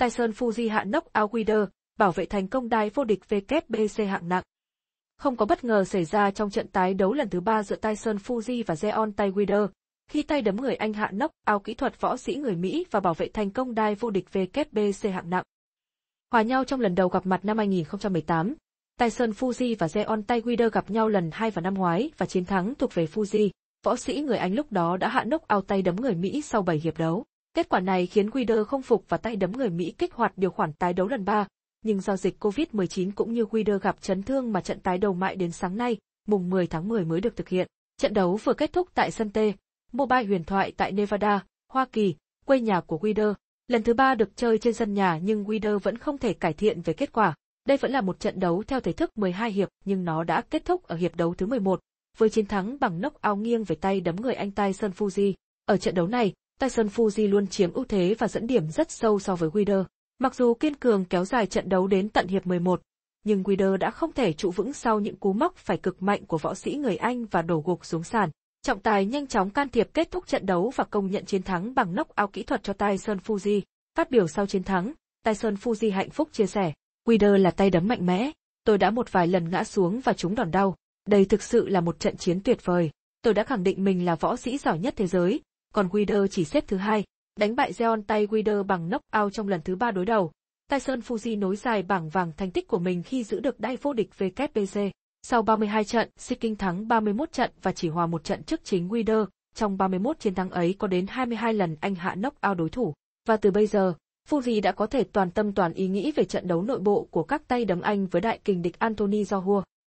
Tyson Fuji hạ nốc out Wilder, bảo vệ thành công đai vô địch WBC hạng nặng. Không có bất ngờ xảy ra trong trận tái đấu lần thứ ba giữa Tyson Fuji và Zeon Tay Wilder, khi tay đấm người Anh hạ nốc ao kỹ thuật võ sĩ người Mỹ và bảo vệ thành công đai vô địch WBC hạng nặng. Hòa nhau trong lần đầu gặp mặt năm 2018, Tyson Fuji và Zeon Tay Wilder gặp nhau lần hai vào năm ngoái và chiến thắng thuộc về Fuji. Võ sĩ người Anh lúc đó đã hạ nốc ao tay đấm người Mỹ sau 7 hiệp đấu. Kết quả này khiến Wilder không phục và tay đấm người Mỹ kích hoạt điều khoản tái đấu lần 3, nhưng do dịch Covid-19 cũng như Wilder gặp chấn thương mà trận tái đấu mãi đến sáng nay, mùng 10 tháng 10 mới được thực hiện. Trận đấu vừa kết thúc tại sân T, Mobile huyền thoại tại Nevada, Hoa Kỳ, quê nhà của Wilder. Lần thứ ba được chơi trên sân nhà nhưng Wilder vẫn không thể cải thiện về kết quả. Đây vẫn là một trận đấu theo thể thức 12 hiệp nhưng nó đã kết thúc ở hiệp đấu thứ 11, với chiến thắng bằng knock-out nghiêng về tay đấm người anh Tyson Fuji. Ở trận đấu này, Tyson Fuji luôn chiếm ưu thế và dẫn điểm rất sâu so với Wider. Mặc dù kiên cường kéo dài trận đấu đến tận hiệp 11, nhưng Wider đã không thể trụ vững sau những cú móc phải cực mạnh của võ sĩ người Anh và đổ gục xuống sàn. Trọng tài nhanh chóng can thiệp kết thúc trận đấu và công nhận chiến thắng bằng nóc áo kỹ thuật cho Tyson Fuji. Phát biểu sau chiến thắng, Tyson Fuji hạnh phúc chia sẻ, Wider là tay đấm mạnh mẽ, tôi đã một vài lần ngã xuống và trúng đòn đau. Đây thực sự là một trận chiến tuyệt vời. Tôi đã khẳng định mình là võ sĩ giỏi nhất thế giới, còn Guido chỉ xếp thứ hai, đánh bại Zeon tay Guido bằng knockout trong lần thứ ba đối đầu. Tyson Fuji nối dài bảng vàng thành tích của mình khi giữ được đai vô địch WBC. Sau 32 trận, Seeking thắng 31 trận và chỉ hòa một trận trước chính Guido. trong 31 chiến thắng ấy có đến 22 lần anh hạ knockout đối thủ. Và từ bây giờ, Fuji đã có thể toàn tâm toàn ý nghĩ về trận đấu nội bộ của các tay đấm Anh với đại kình địch Anthony Joshua.